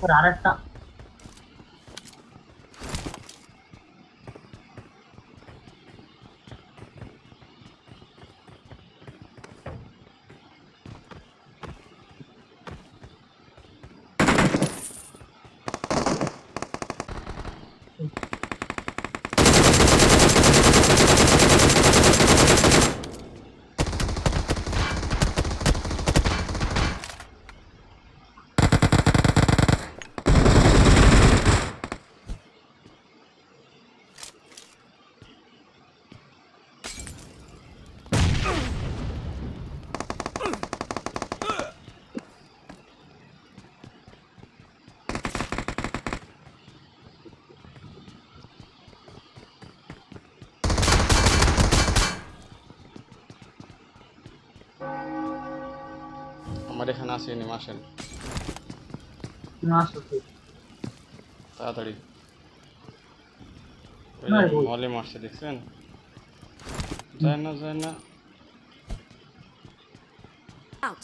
그걸 알았어. আমার এখানে আসে নেমে আসেন না সত্যি তাড়াতাড়ি ওই না, যে ওই- মলে মারছে দেখছেন যায় না যায় না Out.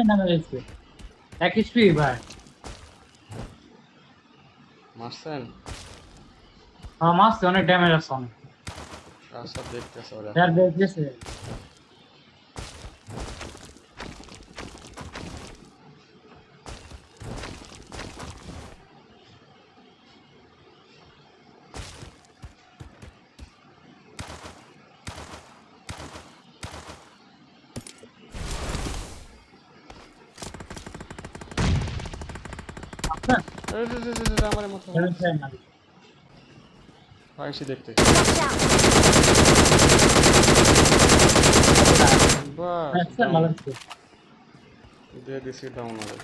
না ভাই। মারছেন? হ্যাঁ অনেক ড্যামেজ আছে অনেক। দেখতেছে। আমার মতো ড্যামেজ চাই না পাইছি দেখতে Watch out. বাস আচ্ছা ভালো আছে দিয়ে দিছি ডাউন হবে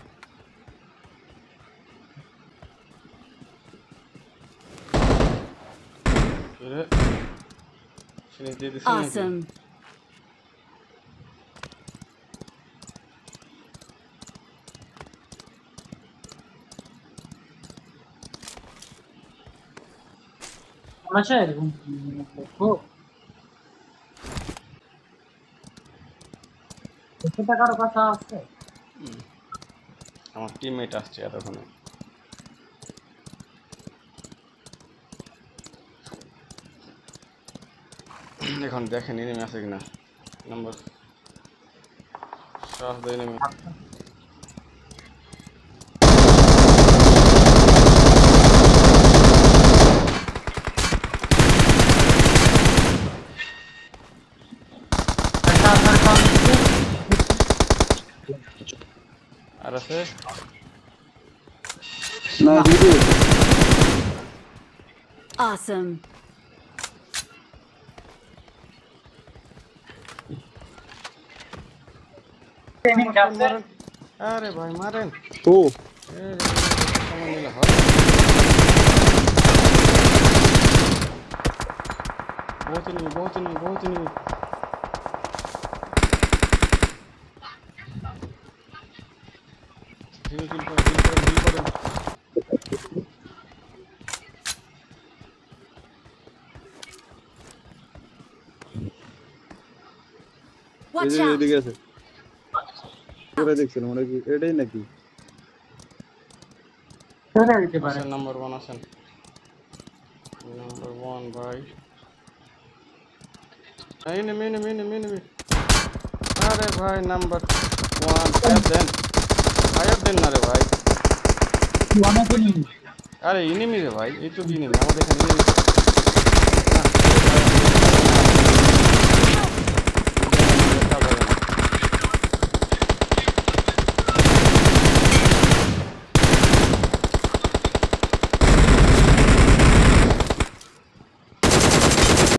রে Ma c'è un blocco? সেটা কারও কথা আছে আমার টিমমেট আসছে এতক্ষণে এখন দেখেন এনিমি আছে কিনা নাম্বার সাহস এনিমি Arası. Nerede? Awesome. मरन अरे भाई मरन ओ बहुत नहीं बहुत नहीं बहुत नहीं হয় বহুত এনিমি বহুত এনিমি বহুত এনিমি হিল হিল করেন হিল করেন হিল করেন এই Watch যে out. এদিকে আছে পুরো দেখছিলাম ওটা কি এটাই নাকি চলে দিতে পারে আসেন নাম্বার ওয়ান আসেন নাম্বার ওয়ান ভাই এনিমি এনিমি এনিমি এনিমি আরে ভাই নাম্বার ওয়ান ফায়ার দেন মারলেন না রে ভাই। আরে ইনিমি রে ভাই এই তো ইনিমি আমাদের এখানে